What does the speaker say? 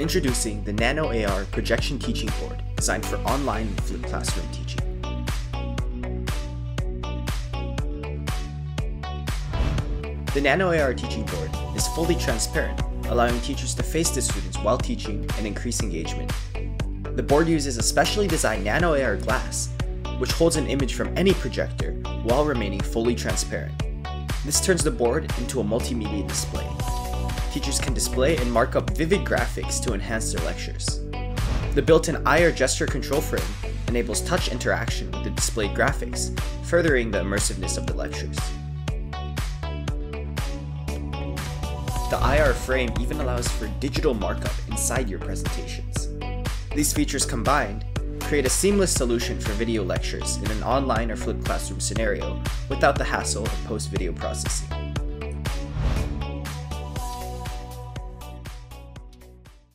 Introducing the Nano AR Projection Teaching Board, designed for online and flipped classroom teaching. The Nano AR Teaching Board is fully transparent, allowing teachers to face the students while teaching and increase engagement. The board uses a specially designed Nano AR glass, which holds an image from any projector while remaining fully transparent. This turns the board into a multimedia display. Teachers can display and mark up vivid graphics to enhance their lectures. The built-in IR gesture control frame enables touch interaction with the displayed graphics, furthering the immersiveness of the lectures. The IR frame even allows for digital markup inside your presentations. These features combined create a seamless solution for video lectures in an online or flipped classroom scenario without the hassle of post-video processing.